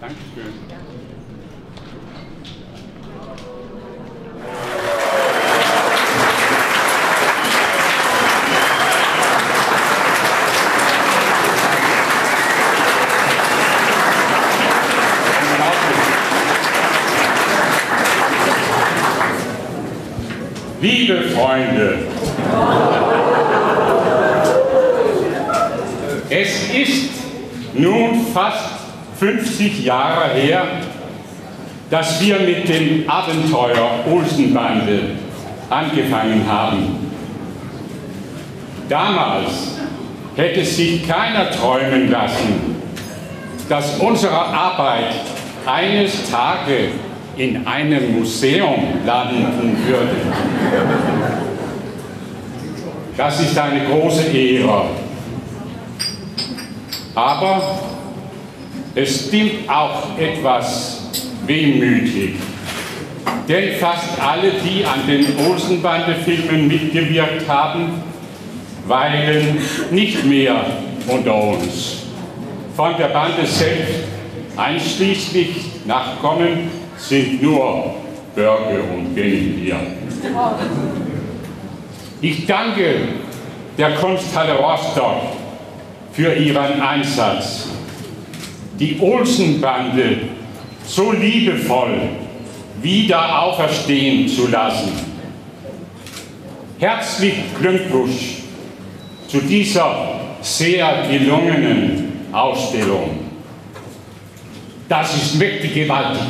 Dankeschön. Liebe Freunde, es ist nun fast 50 Jahre her, dass wir mit dem Abenteuer Olsenbande angefangen haben. Damals hätte sich keiner träumen lassen, dass unsere Arbeit eines Tages in einem Museum landen würde. Das ist eine große Ehre. Aber es stimmt auch etwas wehmütig. Denn fast alle, die an den Olsenbande-Filmen mitgewirkt haben, weilen nicht mehr unter uns. Von der Bande selbst einschließlich Nachkommen sind nur Börge und Genny hier. Ich danke der Kunsthalle Rostock für ihren Einsatz, die Olsenbande so liebevoll wieder auferstehen zu lassen. Herzlich Glückwunsch zu dieser sehr gelungenen Ausstellung. Das ist mächtig gewaltig.